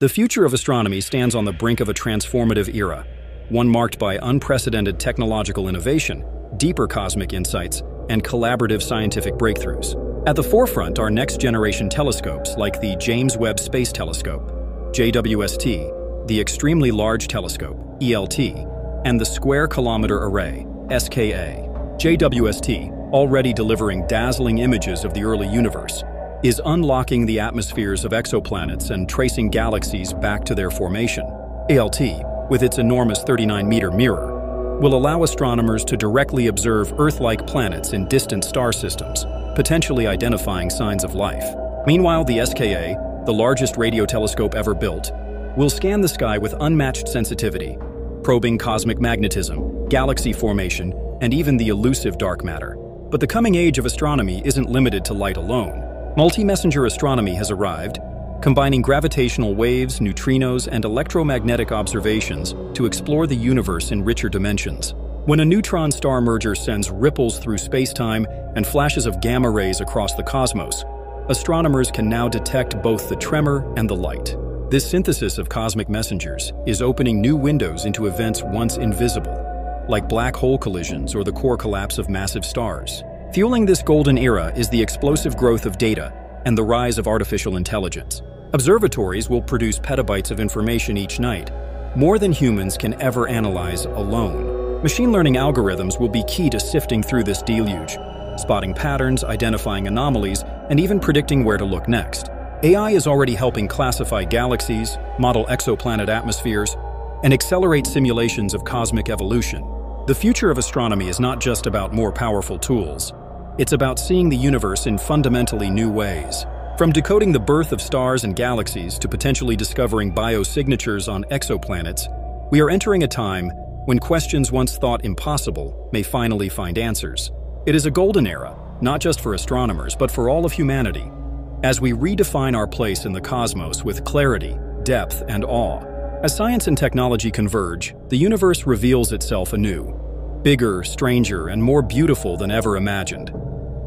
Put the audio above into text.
The future of astronomy stands on the brink of a transformative era, one marked by unprecedented technological innovation, deeper cosmic insights, and collaborative scientific breakthroughs. At the forefront are next-generation telescopes like the James Webb Space Telescope, JWST, the Extremely Large Telescope, ELT, and the Square Kilometer Array, SKA. JWST, already delivering dazzling images of the early universe, is unlocking the atmospheres of exoplanets and tracing galaxies back to their formation. ELT, with its enormous 39-meter mirror, will allow astronomers to directly observe Earth-like planets in distant star systems, potentially identifying signs of life. Meanwhile, the SKA, the largest radio telescope ever built, will scan the sky with unmatched sensitivity, probing cosmic magnetism, galaxy formation, and even the elusive dark matter. But the coming age of astronomy isn't limited to light alone. Multi-messenger astronomy has arrived, combining gravitational waves, neutrinos, and electromagnetic observations to explore the universe in richer dimensions. When a neutron-star merger sends ripples through spacetime and flashes of gamma rays across the cosmos, astronomers can now detect both the tremor and the light. This synthesis of cosmic messengers is opening new windows into events once invisible, like black hole collisions or the core collapse of massive stars. Fueling this golden era is the explosive growth of data and the rise of artificial intelligence. Observatories will produce petabytes of information each night, more than humans can ever analyze alone. Machine learning algorithms will be key to sifting through this deluge, spotting patterns, identifying anomalies, and even predicting where to look next. AI is already helping classify galaxies, model exoplanet atmospheres, and accelerate simulations of cosmic evolution. The future of astronomy is not just about more powerful tools. It's about seeing the universe in fundamentally new ways. From decoding the birth of stars and galaxies to potentially discovering biosignatures on exoplanets, we are entering a time when questions once thought impossible may finally find answers. It is a golden era, not just for astronomers, but for all of humanity, as we redefine our place in the cosmos with clarity, depth, and awe. As science and technology converge, the universe reveals itself anew, bigger, stranger, and more beautiful than ever imagined.